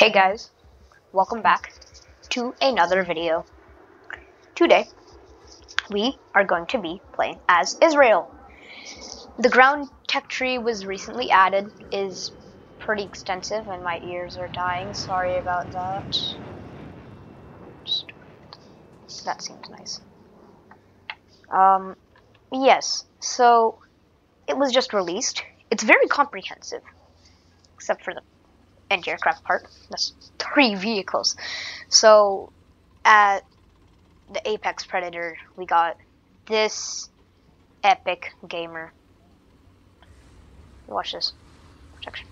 Hey guys, welcome back to another video. Today, we are going to be playing as Israel. The ground tech tree was recently added, is pretty extensive, and my ears are dying. Sorry about that. That seems nice. Um, yes, so it was just released. It's very comprehensive, except for the anti-aircraft part. That's three vehicles. So at the Apex Predator, we got this epic gamer. Watch this. Protection.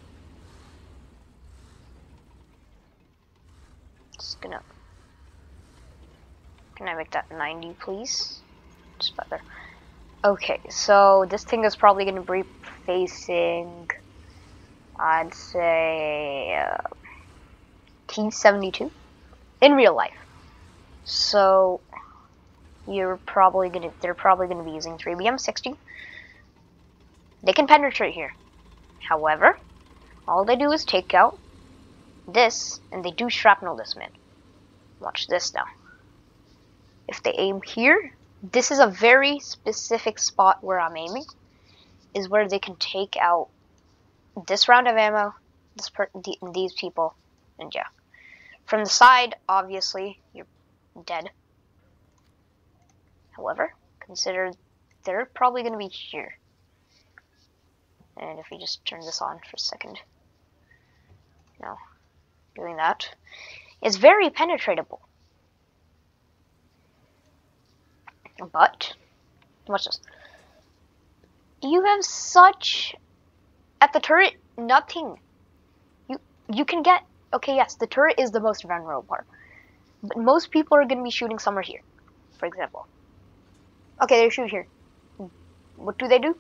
Just gonna. Can I make that 90, please? Just about there. Okay, so this thing is probably gonna be facing. I'd say uh, T72 in real life. So you're probably gonna they're probably gonna be using 3BM60. They can penetrate here. However, all they do is take out this and they do shrapnel this man. Watch this now. If they aim here, this is a very specific spot where I'm aiming. Is where they can take out this round of ammo, this per- these people, and yeah. From the side, obviously, you're dead. However, consider they're probably going to be here. And if we just turn this on for a second. No. Doing that. It's very penetratable. But, watch this. You have such at the turret, nothing. You you can get okay. Yes, the turret is the most vulnerable part, but most people are going to be shooting somewhere here, for example. Okay, they shoot here. What do they do?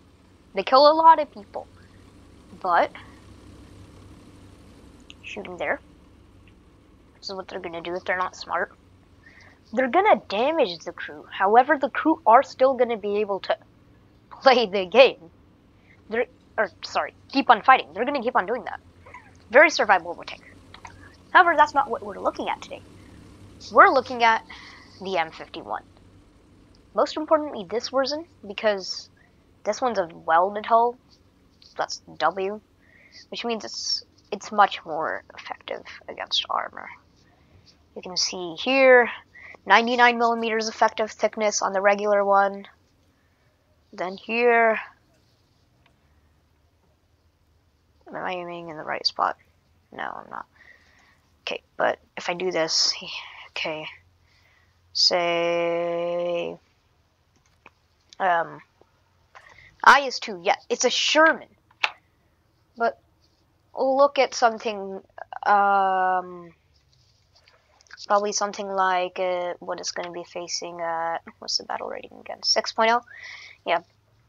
They kill a lot of people, but shooting there. This is what they're going to do if they're not smart. They're going to damage the crew. However, the crew are still going to be able to play the game. They're or sorry, keep on fighting. They're going to keep on doing that. Very survivable tank. However, that's not what we're looking at today. We're looking at the M51. Most importantly, this version, because this one's a welded hull. That's W, which means it's it's much more effective against armor. You can see here, 99 millimeters effective thickness on the regular one. Then here, Am I aiming in the right spot? No, I'm not. Okay, but if I do this, okay, say, um, I is two. Yeah, it's a Sherman. But look at something, um, probably something like uh, what it's going to be facing. Uh, what's the battle rating again? 6.0. Yeah,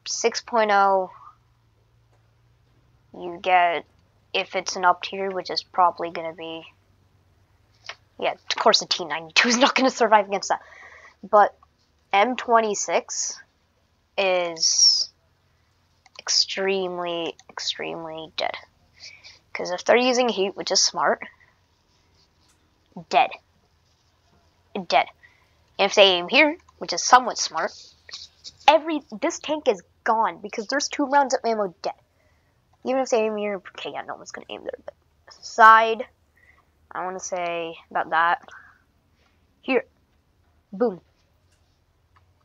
6.0 you get if it's an up tier, which is probably to be yeah, of course the T92 is not to survive against that. But M26 is extremely, extremely dead. Because if they're using heat, which is smart, dead. Dead. If they aim here, which is somewhat smart, every this tank is gone because there's two rounds of ammo dead. Even if they aim here, okay, yeah, no one's gonna aim there. Side, I want to say about that. Here, boom.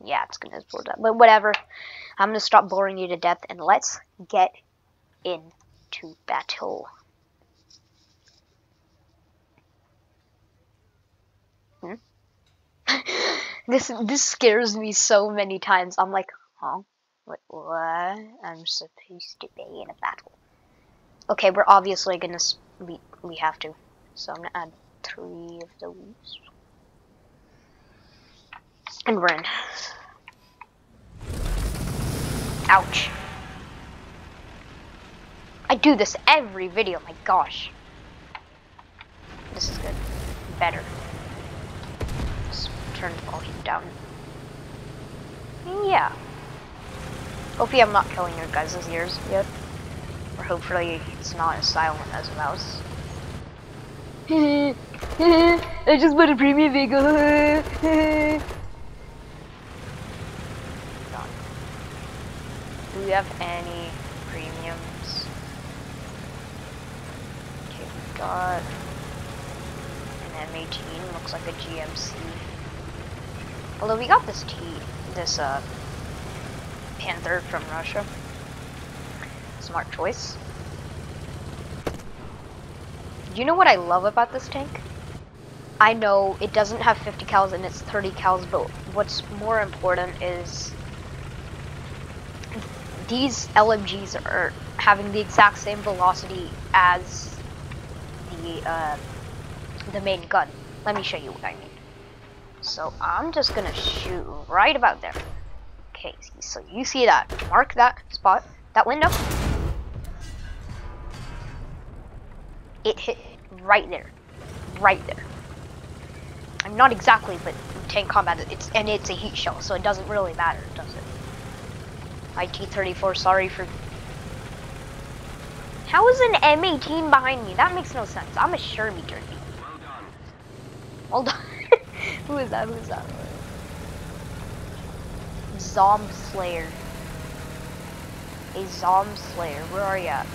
Yeah, it's gonna explode that, but whatever. I'm gonna stop boring you to death and let's get into battle. Hmm? this this scares me so many times. I'm like, huh? Wait, what? I'm supposed to be in a battle. Okay, we're obviously gonna we we have to. So I'm gonna add three of those, and we're in. Ouch! I do this every video. My gosh, this is good. Better. Let's turn the volume down. Yeah. Hopefully I'm not killing your guys' ears yet. Or hopefully it's not as silent as a mouse. I just bought a premium vehicle. Do we have any premiums? Okay, we got an M18, looks like a GMC. Although we got this T, this uh, Panther from Russia. Smart choice. You know what I love about this tank? I know it doesn't have 50 cals and it's 30 cals, but what's more important is these LMGs are having the exact same velocity as the uh, the main gun. Let me show you what I mean. So I'm just gonna shoot right about there. Okay, so you see that. Mark that spot, that window. It hit right there. Right there. I'm not exactly, but tank combat, it's and it's a heat shell, so it doesn't really matter, does it? IT-34, sorry for... How is an M18 behind me? That makes no sense. I'm a Shermie turkey. Well done. Who is that? Who is that? Zomb Slayer. A Zomb Slayer. Where are you at?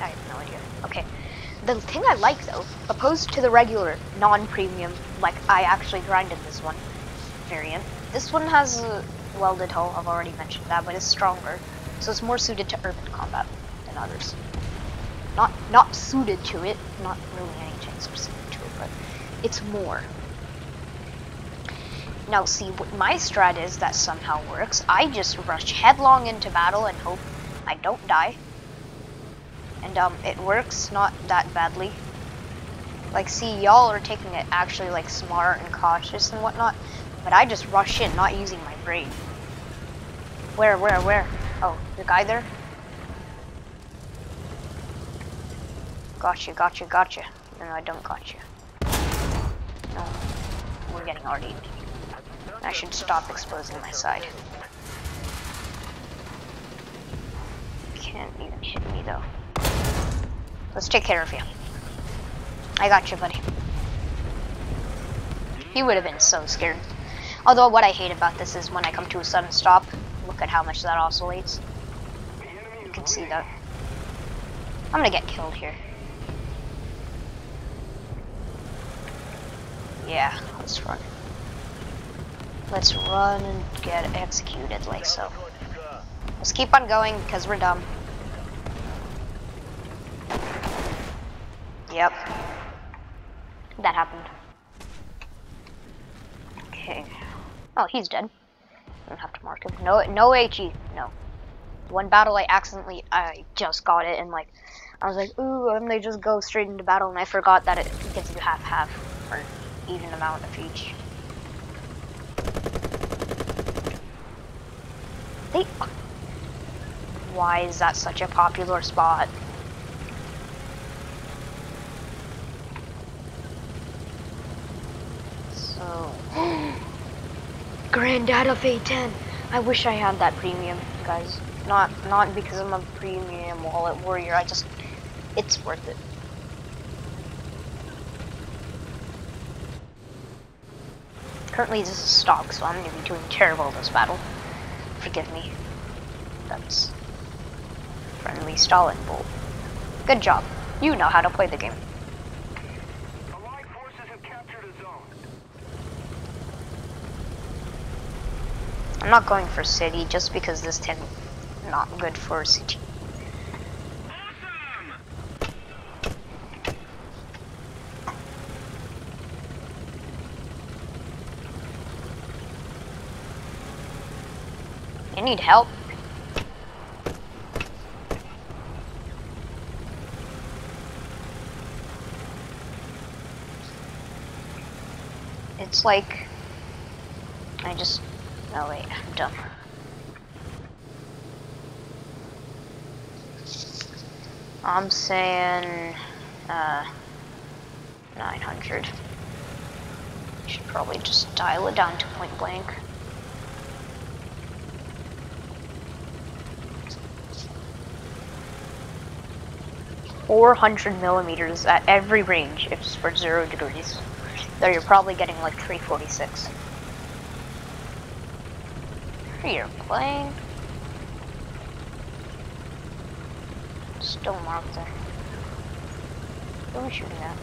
I have no idea. Okay. The thing I like though, opposed to the regular non-premium, like I actually grinded this one variant, this one has a welded hull, I've already mentioned that, but it's stronger. So it's more suited to urban combat than others. Not not suited to it, not really any tanks are suited to it, but it's more. Now see, what my strat is that somehow works, I just rush headlong into battle and hope I don't die and um, it works not that badly. Like, see, y'all are taking it actually like smart and cautious and whatnot, but I just rush in, not using my brain. Where, where, where? Oh, the guy there? Gotcha, gotcha, gotcha. No, I don't gotcha. No, we're getting RD'd. I should stop exposing my side. Can't even hit me though. Let's take care of you. I got you, buddy. He would have been so scared. Although what I hate about this is when I come to a sudden stop, look at how much that oscillates. You can see that. I'm gonna get killed here. Yeah, let's run. Let's run and get executed like so. Let's keep on going because we're dumb. Yep. That happened. Okay. Oh, he's dead. I don't have to mark him. No, no HE. No. One battle I accidentally, I just got it and like, I was like, ooh, and they just go straight into battle and I forgot that it gives you half-half or even amount of each. They, why is that such a popular spot? So... Granddad of A10. I wish I had that premium, guys. Not not because I'm a premium wallet warrior. I just it's worth it. Currently this is stock, so I'm gonna be doing terrible this battle. Forgive me. That's friendly Stalin bolt. Good job. You know how to play the game. I'm not going for city just because this tin not good for city. I need help. It's like I just no, wait, I'm done. I'm saying uh, 900. Should probably just dial it down to point blank. 400 millimeters at every range if it's for zero degrees. Though you're probably getting like 346. You're playing. Still marked there. Who are shooting at?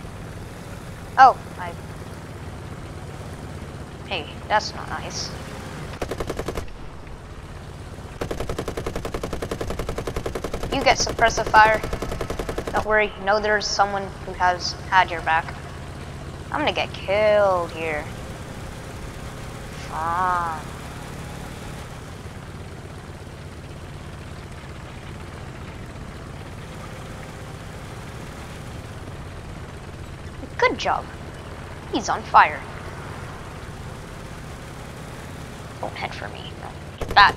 Oh, I. Hey, that's not nice. You get suppressive fire. Don't worry, know there's someone who has had your back. I'm gonna get killed here. Good job. He's on fire. Don't head for me. Bad.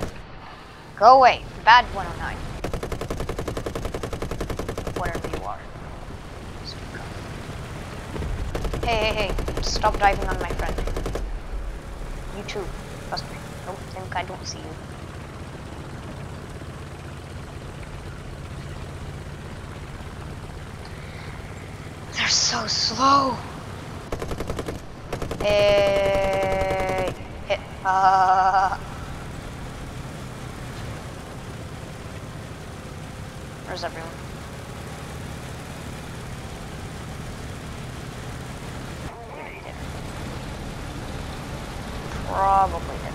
Go away. Bad 109. Whatever you are. Hey, hey, hey. Stop diving on my friend. You too. Trust me. Don't think I don't see you. They're so slow. Hey, hit. Uh. Where's everyone? Probably did.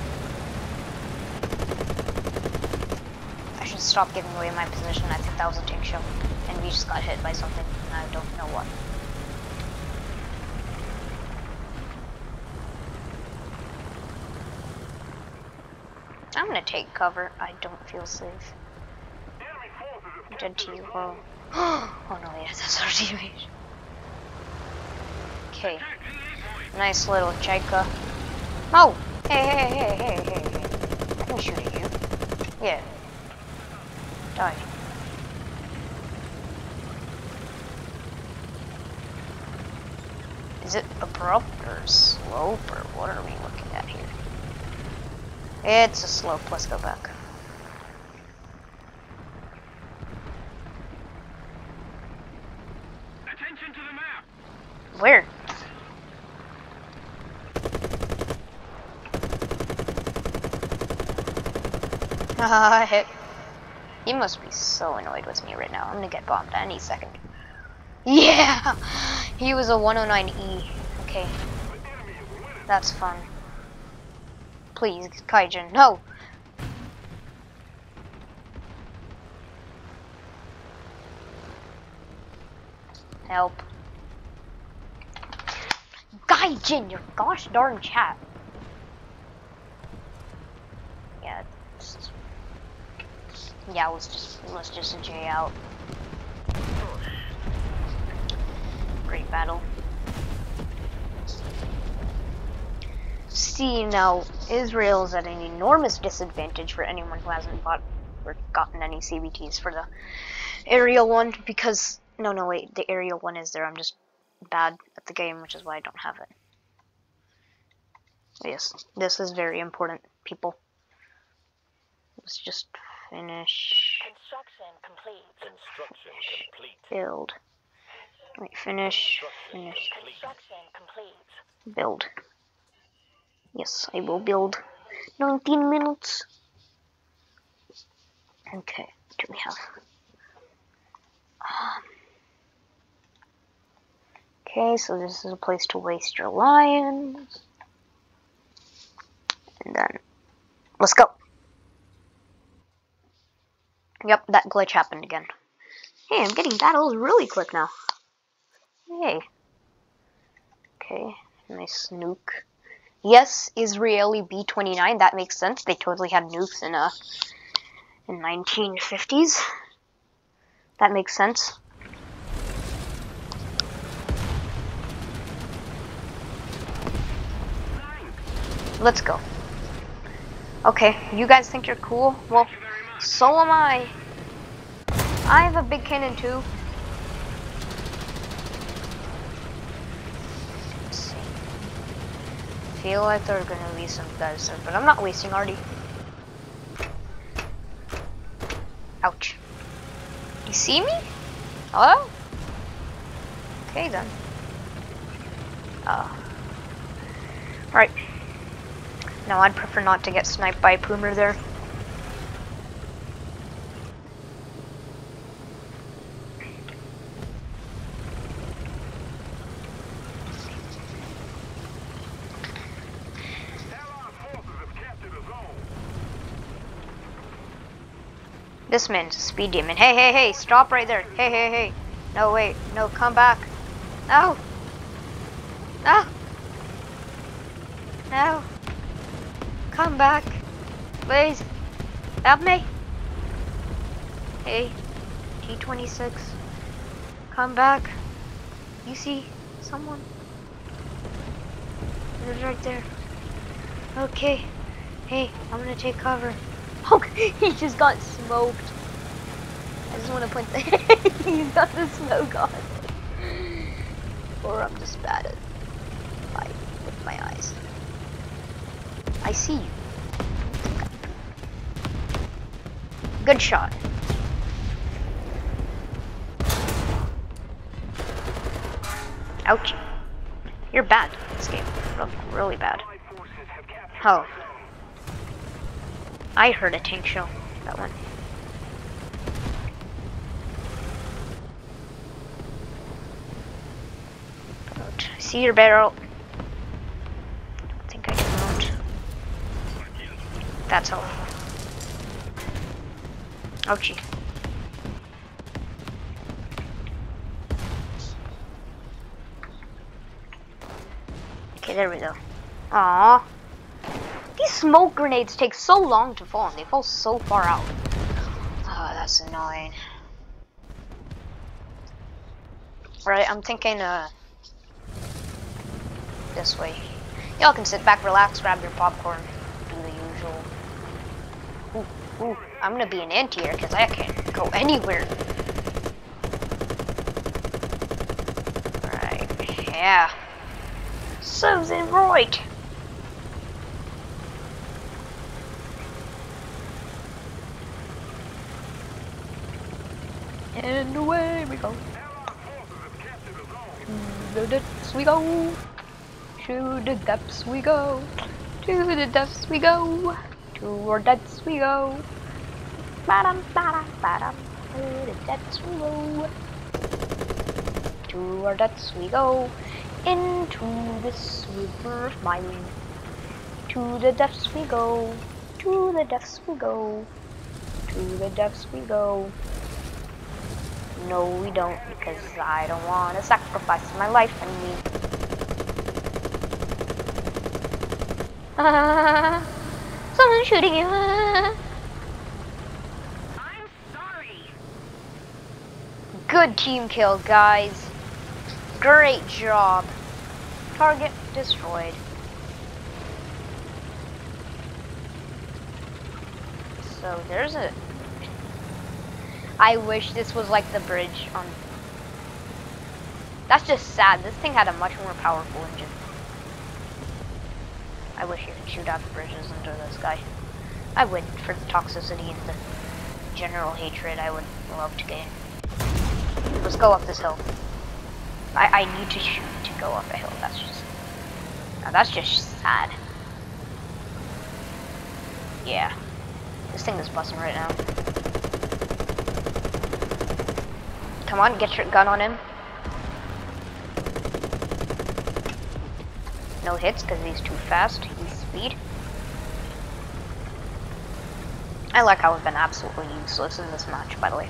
I should stop giving away my position. I think that was a tank show. And we just got hit by something, and I don't know what. I'm gonna take cover. I don't feel safe. I'm Dead to you. Oh. oh no, yeah, that's our teammate. Okay. Nice little Jaika. Oh! Hey, hey, hey, hey, hey, hey. I can shoot at you. Yeah. Die. Is it abrupt or slope or what are we looking at here? It's a slope. Let's go back. Attention to the map. Where? He must be so annoyed with me right now. I'm gonna get bombed any second. Yeah! He was a 109E. Okay. That's fun. Please, Gaijin, no! Help. Gaijin, your gosh darn chat. Yeah, just, yeah, let's just let's just J out. Great battle. See now, Israel is at an enormous disadvantage for anyone who hasn't bought or gotten any CBTs for the aerial one because no, no, wait, the aerial one is there. I'm just bad at the game, which is why I don't have it. Yes, this is very important, people. Let's just finish Construction complete. Construction complete. build. Wait, finish, finish, Construction complete. build. Yes, I will build. 19 minutes. Okay, what do we have? Um, okay, so this is a place to waste your lions. And then, let's go. Yep, that glitch happened again. Hey, I'm getting battles really quick now. Hey. Okay, nice nuke. Yes, Israeli B-29, that makes sense. They totally had nukes in uh in 1950s. That makes sense. Let's go. Okay, you guys think you're cool? Well, so am I. I have a big cannon too. Feel like there are gonna be some guys there, but I'm not wasting already. Ouch. You see me? Hello? Okay then. Uh. Right. No, I'd prefer not to get sniped by a Puma there. This man's a speed demon. Hey, hey, hey, stop right there. Hey, hey, hey. No, wait. No, come back. No. No. No. Come back. Please. Help me. Hey, T26. Come back. You see someone? It's right there. Okay. Hey, I'm gonna take cover. He just got smoked. I just want to point the he's got the smoke on. Or I'm just bad at my with my eyes. I see you. Good shot. Ouch. You're bad this game. Real- Really bad. Allied forces have captured Oh. I heard a tank shell. That one. See your barrel. I think I can mount. That's all. Ouchie. Okay, there we go. Aww. Smoke grenades take so long to fall and they fall so far out. Oh, that's annoying. Right, I'm thinking uh this way. Y'all can sit back, relax, grab your popcorn, do the usual. Ooh, ooh, I'm gonna be an anti-air because I can't go anywhere. Right, yeah. Susan right. And away we go. To the depths we go. To the depths we go. To the depths we go. To our depths we go. Ba-dum, ba-dum, ba-dum. To the depths we go. To our depths we go. Into this river of mine. To the depths we go. To the depths we go. To the depths we go. No, we don't, because I don't want to sacrifice my life and me. Ah, someone's shooting you. I'm sorry. Good team kill, guys. Great job. Target destroyed. So there's a. I wish this was like the bridge on. That's just sad. This thing had a much more powerful engine. I wish you could shoot out the bridges into the sky. I would for the toxicity and the general hatred I would love to gain. Let's go up this hill. I, I need to shoot to go up a hill. That's just. Now that's just sad. Yeah. This thing is busting right now. Come on, get your gun on him. No hits because he's too fast. He's speed. I like how I've been absolutely useless in this match, by the way.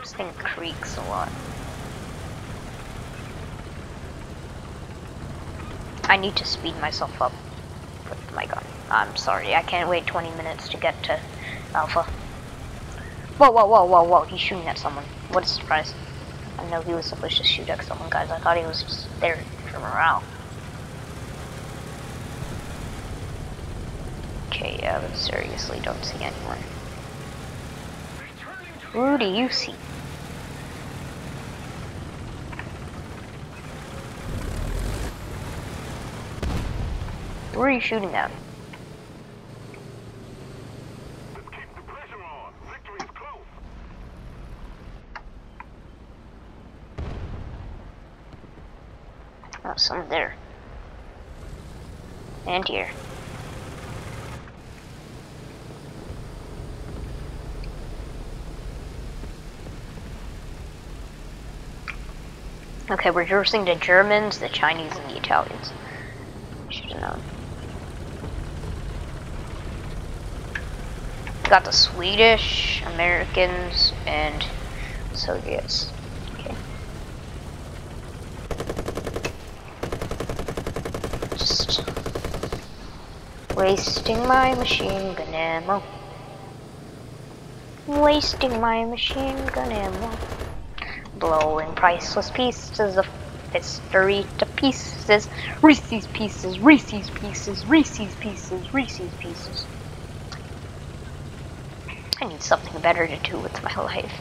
This thing creaks a lot. I need to speed myself up Oh my gun. I'm sorry, I can't wait 20 minutes to get to Alpha. Whoa, whoa, whoa, whoa, whoa, he's shooting at someone. What a surprise. I know he was supposed to shoot at someone, guys. I thought he was just there for morale. Okay, yeah, but seriously, don't see anyone. Who do you see? Where are you shooting at? Oh, Some there. And here. Okay, we're reversing the Germans, the Chinese, and the Italians. Should have known. Got the Swedish, Americans, and Soviets. Okay. Just wasting my machine gun ammo. Wasting my machine gun ammo blowing priceless pieces of history to pieces. Reese's pieces, Reese's pieces, Reese's pieces, Reese's pieces. I need something better to do with my life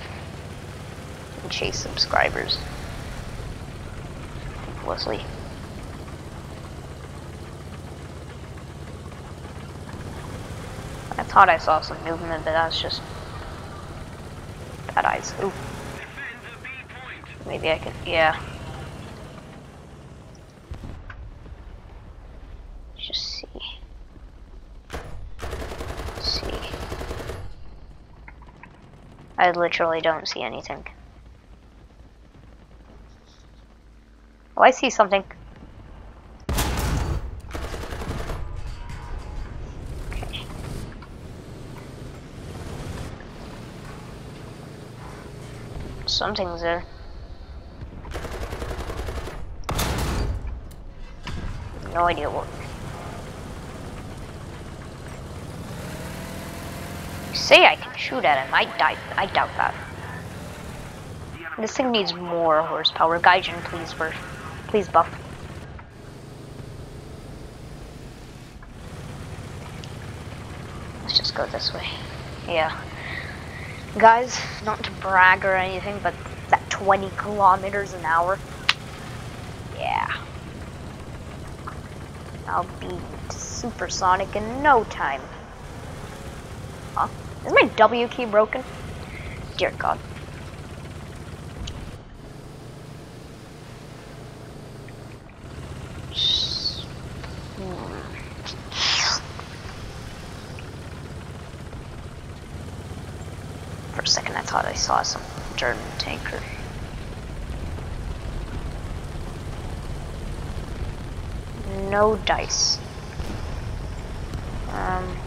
than chase subscribers. Hopelessly. I thought I saw some movement, but that's just bad eyes. Ooh. Maybe I can, yeah. Just see. see. I literally don't see anything. Oh, I see something. Okay. Something's there. No idea what. You say I can shoot at him. I doubt. I doubt that. This thing needs more horsepower. Gaijin, please. Please buff. Let's just go this way. Yeah. Guys, not to brag or anything, but that 20 kilometers an hour. Yeah. I'll be supersonic in no time. Is my W key broken? Dear God. For a second I thought I saw some German tanker. No dice. Um,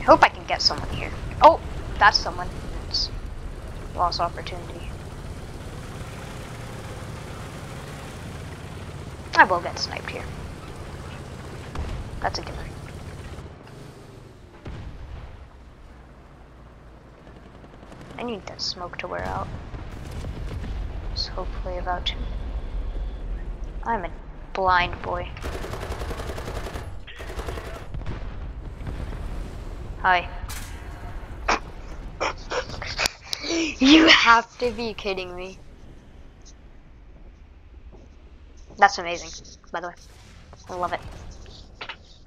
I hope I can get someone here. Oh, that's someone. It's lost opportunity. I will get sniped here. That's a given. I need that smoke to wear out. It's hopefully about to. I'm a blind boy. Hi. You have to be kidding me. That's amazing, by the way. I love it.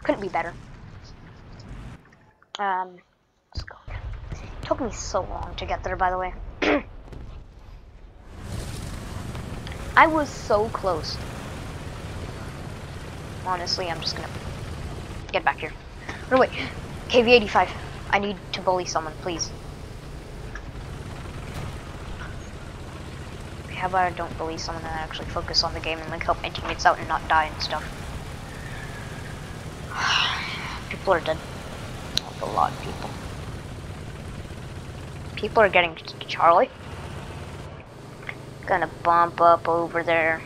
Couldn't be better. Um, let's go. It took me so long to get there, by the way. I was so close. Honestly, I'm just gonna get back here. No, wait. KV-85. I need to bully someone, please. Okay, how about I don't bully someone and actually focus on the game and like help my teammates out and not die and stuff. People are dead. Like a lot of people. People are getting to Charlie. Gonna bump up over there.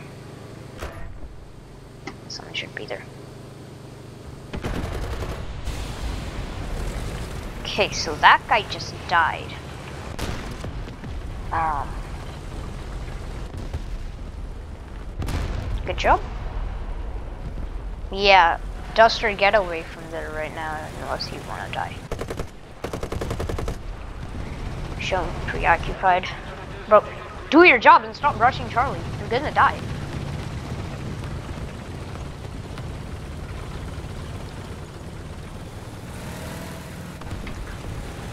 Someone should be there. Okay, so that guy just died. Um. Good job. Yeah, Duster, get away from there right now unless you want to die. Show preoccupied. Bro, do your job and stop rushing Charlie. You're gonna die.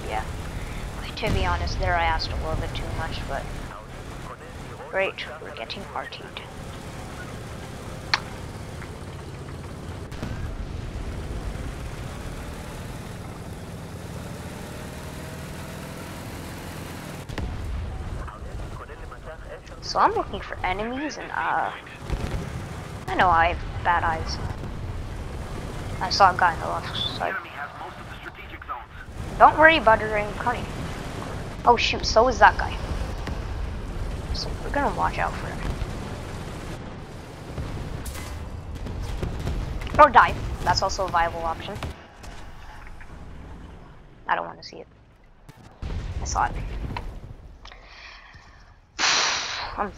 Yeah. To be honest, there I asked a little bit too much, but great, we're getting RT'd. So I'm looking for enemies and uh I know I have bad eyes. I saw a guy on the left side. Enemy has most of the strategic zones. Don't worry about it, I'm coming. Oh shoot, so is that guy. So we're gonna watch out for him. Or die. That's also a viable option. I don't want to see it. I saw it. I'm